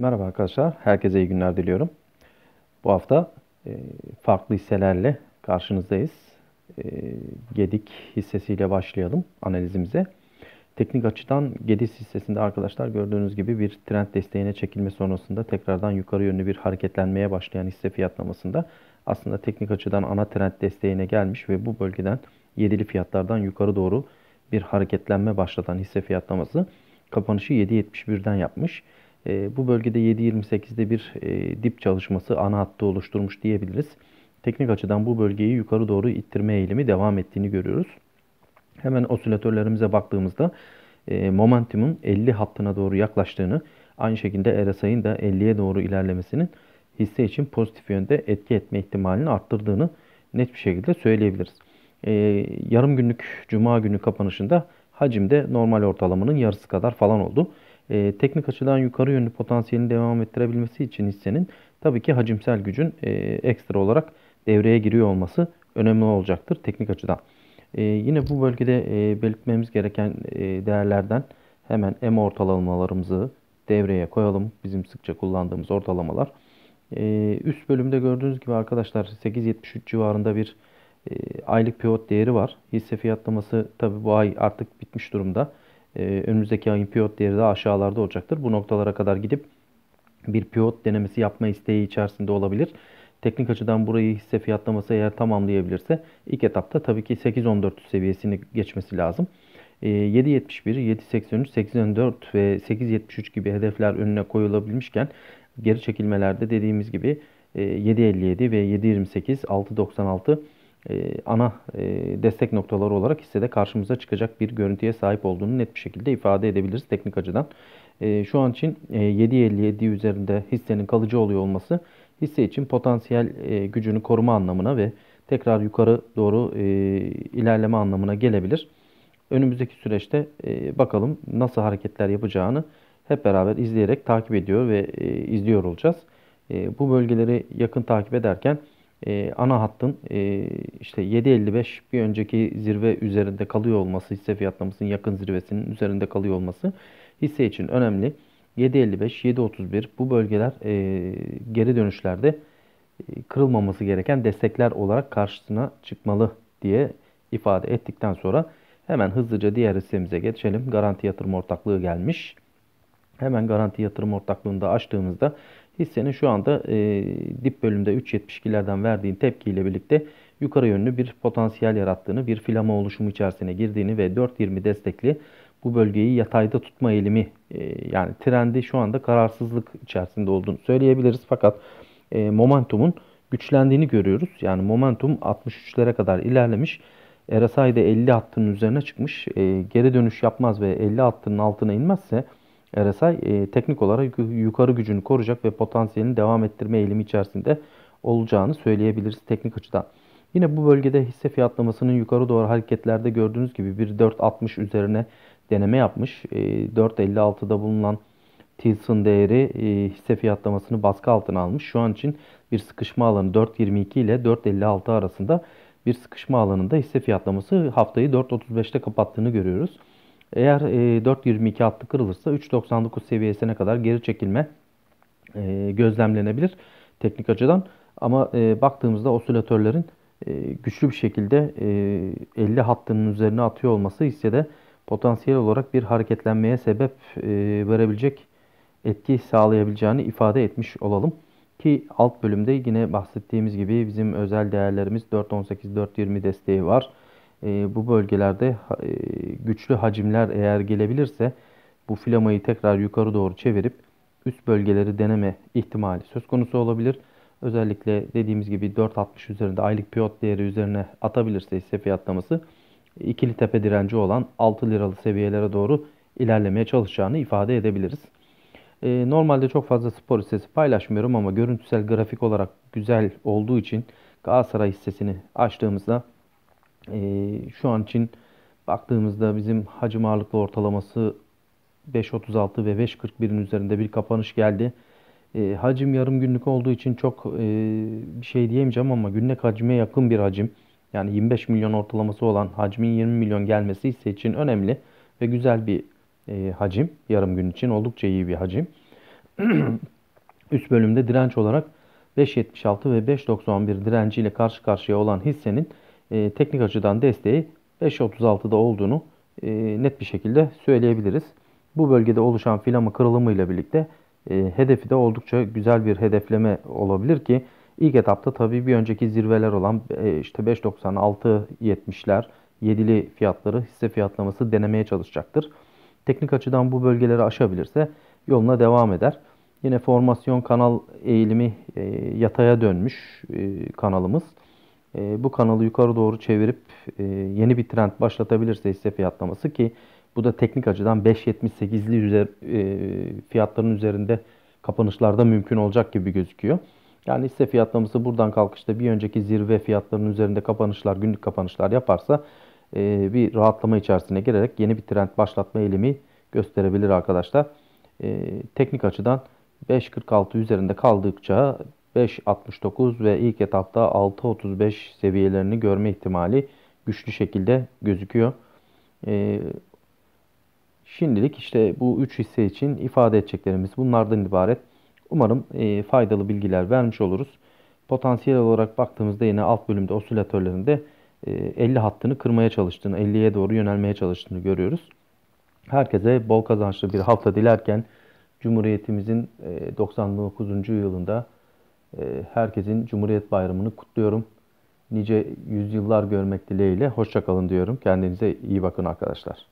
Merhaba arkadaşlar, herkese iyi günler diliyorum. Bu hafta e, farklı hisselerle karşınızdayız. E, Gedik hissesiyle başlayalım analizimize. Teknik açıdan Gedis hissesinde arkadaşlar gördüğünüz gibi bir trend desteğine çekilme sonrasında tekrardan yukarı yönlü bir hareketlenmeye başlayan hisse fiyatlamasında aslında teknik açıdan ana trend desteğine gelmiş ve bu bölgeden yedili fiyatlardan yukarı doğru bir hareketlenme başlatan hisse fiyatlaması kapanışı 7.71'den yapmış. E, bu bölgede 7.28'de bir e, dip çalışması ana hattı oluşturmuş diyebiliriz. Teknik açıdan bu bölgeyi yukarı doğru ittirme eğilimi devam ettiğini görüyoruz. Hemen osilatörlerimize baktığımızda e, momentumun 50 hattına doğru yaklaştığını, aynı şekilde RSI'nin de 50'ye doğru ilerlemesinin hisse için pozitif yönde etki etme ihtimalini arttırdığını net bir şekilde söyleyebiliriz. E, yarım günlük cuma günü kapanışında hacim de normal ortalamanın yarısı kadar falan oldu. E, teknik açıdan yukarı yönlü potansiyelini devam ettirebilmesi için hissenin tabii ki hacimsel gücün e, ekstra olarak devreye giriyor olması önemli olacaktır teknik açıdan. E, yine bu bölgede e, belirtmemiz gereken e, değerlerden hemen M ortalamalarımızı devreye koyalım. Bizim sıkça kullandığımız ortalamalar. E, üst bölümde gördüğünüz gibi arkadaşlar 8.73 civarında bir e, aylık pivot değeri var. Hisse fiyatlaması tabi bu ay artık bitmiş durumda. E, önümüzdeki ayın pivot değeri de aşağılarda olacaktır. Bu noktalara kadar gidip bir pivot denemesi yapma isteği içerisinde olabilir. Teknik açıdan burayı hisse fiyatlaması eğer tamamlayabilirse ilk etapta tabii ki 8.14 seviyesini geçmesi lazım. 7.71, 7.83, 8.14 ve 8.73 gibi hedefler önüne koyulabilmişken geri çekilmelerde dediğimiz gibi 7.57 e, ve 7.28, 6.96 e, ana e, destek noktaları olarak hissede karşımıza çıkacak bir görüntüye sahip olduğunu net bir şekilde ifade edebiliriz teknik açıdan. E, şu an için 7.57 üzerinde hissenin kalıcı oluyor olması hisse için potansiyel gücünü koruma anlamına ve tekrar yukarı doğru ilerleme anlamına gelebilir. Önümüzdeki süreçte bakalım nasıl hareketler yapacağını hep beraber izleyerek takip ediyor ve izliyor olacağız. Bu bölgeleri yakın takip ederken e, ana hattın e, işte 7.55 bir önceki zirve üzerinde kalıyor olması, hisse fiyatlamasının yakın zirvesinin üzerinde kalıyor olması hisse için önemli. 7.55, 7.31 bu bölgeler e, geri dönüşlerde e, kırılmaması gereken destekler olarak karşısına çıkmalı diye ifade ettikten sonra hemen hızlıca diğer hissemize geçelim. Garanti yatırım ortaklığı gelmiş. Hemen garanti yatırım ortaklığında açtığımızda hissenin şu anda e, dip bölümde 3.72'lerden verdiğin tepkiyle birlikte yukarı yönlü bir potansiyel yarattığını, bir filama oluşumu içerisine girdiğini ve 4.20 destekli bu bölgeyi yatayda tutma eğilimi e, yani trendi şu anda kararsızlık içerisinde olduğunu söyleyebiliriz. Fakat e, momentumun güçlendiğini görüyoruz. Yani momentum 63'lere kadar ilerlemiş. RSI'de 50 hattının üzerine çıkmış. E, geri dönüş yapmaz ve 50 hattının altına inmezse RSI e, teknik olarak yukarı gücünü koruyacak ve potansiyelini devam ettirme eğilimi içerisinde olacağını söyleyebiliriz teknik açıdan. Yine bu bölgede hisse fiyatlamasının yukarı doğru hareketlerde gördüğünüz gibi bir 4.60 üzerine deneme yapmış. E, 4.56'da bulunan Tilson değeri e, hisse fiyatlamasını baskı altına almış. Şu an için bir sıkışma alanı 4.22 ile 4.56 arasında bir sıkışma alanında hisse fiyatlaması haftayı 4.35'te kapattığını görüyoruz. Eğer e, 4.22 hattı kırılırsa 3.99 seviyesine kadar geri çekilme e, gözlemlenebilir teknik açıdan. Ama e, baktığımızda osilatörlerin e, güçlü bir şekilde e, 50 hattının üzerine atıyor olması hissede potansiyel olarak bir hareketlenmeye sebep e, verebilecek etki sağlayabileceğini ifade etmiş olalım. Ki alt bölümde yine bahsettiğimiz gibi bizim özel değerlerimiz 4.18-4.20 desteği var e, bu bölgelerde e, güçlü hacimler eğer gelebilirse bu filamayı tekrar yukarı doğru çevirip üst bölgeleri deneme ihtimali söz konusu olabilir. Özellikle dediğimiz gibi 4.60 üzerinde aylık piyot değeri üzerine atabilirse hisse fiyatlaması ikili tepe direnci olan 6 liralı seviyelere doğru ilerlemeye çalışacağını ifade edebiliriz. Ee, normalde çok fazla spor hissesi paylaşmıyorum ama görüntüsel grafik olarak güzel olduğu için Galatasaray hissesini açtığımızda e, şu an için baktığımızda bizim hacim ağırlıklı ortalaması 5.36 ve 5.41'in üzerinde bir kapanış geldi. E, hacim yarım günlük olduğu için çok e, bir şey diyemeyeceğim ama günlük hacime yakın bir hacim. Yani 25 milyon ortalaması olan hacmin 20 milyon gelmesi ise için önemli ve güzel bir e, hacim. Yarım gün için oldukça iyi bir hacim. üst bölümde direnç olarak 5.76 ve 5.91 direnciyle karşı karşıya olan hissenin e, teknik açıdan desteği 5.36'da olduğunu e, net bir şekilde söyleyebiliriz. Bu bölgede oluşan filama kırılımı ile birlikte e, hedefi de oldukça güzel bir hedefleme olabilir ki ilk etapta tabii bir önceki zirveler olan işte 5.96 70'ler 7'li fiyatları hisse fiyatlaması denemeye çalışacaktır. Teknik açıdan bu bölgeleri aşabilirse yoluna devam eder. Yine formasyon kanal eğilimi e, yataya dönmüş e, kanalımız. E, bu kanalı yukarı doğru çevirip e, yeni bir trend başlatabilirse hisse fiyatlaması ki bu da teknik açıdan 5.78'li üzer, e, fiyatların üzerinde kapanışlarda mümkün olacak gibi gözüküyor. Yani hisse fiyatlaması buradan kalkışta bir önceki zirve fiyatlarının üzerinde kapanışlar, günlük kapanışlar yaparsa e, bir rahatlama içerisine girerek yeni bir trend başlatma eğilimi gösterebilir arkadaşlar. E, teknik açıdan 5.46 üzerinde kaldıkça 5.69 ve ilk etapta 6.35 seviyelerini görme ihtimali güçlü şekilde gözüküyor. E, şimdilik işte bu 3 hisse için ifade edeceklerimiz bunlardan ibaret. Umarım e, faydalı bilgiler vermiş oluruz. Potansiyel olarak baktığımızda yine alt bölümde osilatörlerinde 50 e, hattını kırmaya çalıştığını, 50'ye doğru yönelmeye çalıştığını görüyoruz. Herkese bol kazançlı bir hafta dilerken Cumhuriyetimizin 99. E, yılında e, herkesin Cumhuriyet Bayramı'nı kutluyorum. Nice yüzyıllar görmek dileğiyle. Hoşçakalın diyorum. Kendinize iyi bakın arkadaşlar.